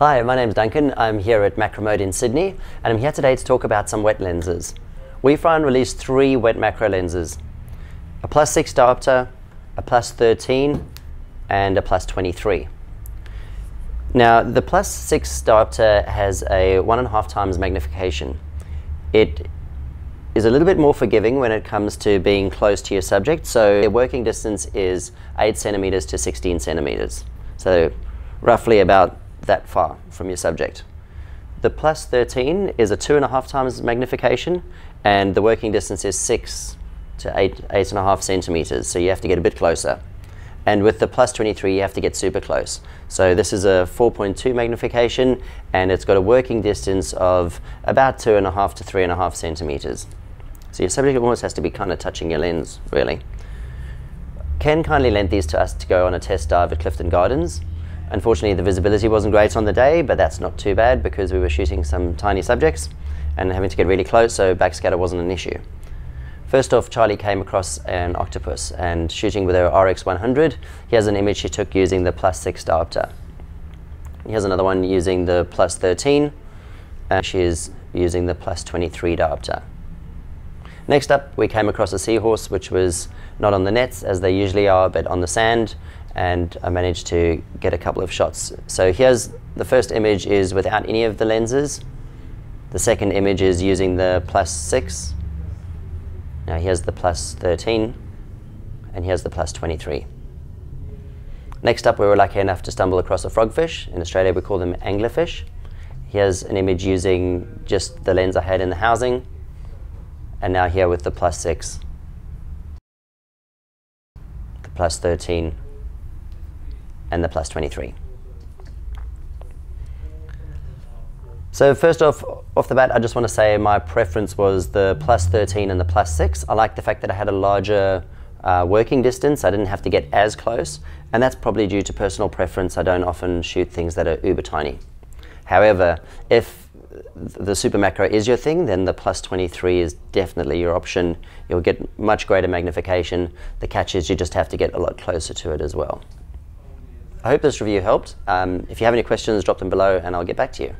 Hi, my name's Duncan. I'm here at Macromode in Sydney, and I'm here today to talk about some wet lenses. We Weefine released three wet macro lenses, a plus 6 diopter, a plus 13, and a plus 23. Now, the plus 6 diopter has a one and a half times magnification. It is a little bit more forgiving when it comes to being close to your subject, so the working distance is 8 centimeters to 16 centimeters. So roughly about that far from your subject. The plus 13 is a two and a half times magnification, and the working distance is six to eight, eight and a half centimeters, so you have to get a bit closer. And with the plus 23, you have to get super close. So this is a 4.2 magnification, and it's got a working distance of about two and a half to three and a half centimeters. So your subject almost has to be kind of touching your lens, really. Ken kindly lent these to us to go on a test dive at Clifton Gardens. Unfortunately, the visibility wasn't great on the day, but that's not too bad because we were shooting some tiny subjects and having to get really close, so backscatter wasn't an issue. First off, Charlie came across an octopus and shooting with her RX100, he has an image she took using the plus 6 diopter. He has another one using the plus 13, and she's using the plus 23 diopter. Next up, we came across a seahorse, which was not on the nets as they usually are, but on the sand, and I managed to get a couple of shots. So here's the first image is without any of the lenses. The second image is using the plus 6. Now here's the plus 13, and here's the plus 23. Next up, we were lucky enough to stumble across a frogfish. In Australia, we call them anglerfish. Here's an image using just the lens I had in the housing, and now here with the plus 6, the plus 13, and the plus 23. So first off, off the bat, I just want to say my preference was the plus 13 and the plus 6. I like the fact that I had a larger uh, working distance. I didn't have to get as close, and that's probably due to personal preference. I don't often shoot things that are uber tiny. However, if the super macro is your thing, then the plus 23 is definitely your option. You'll get much greater magnification. The catch is you just have to get a lot closer to it as well. I hope this review helped. Um, if you have any questions, drop them below and I'll get back to you.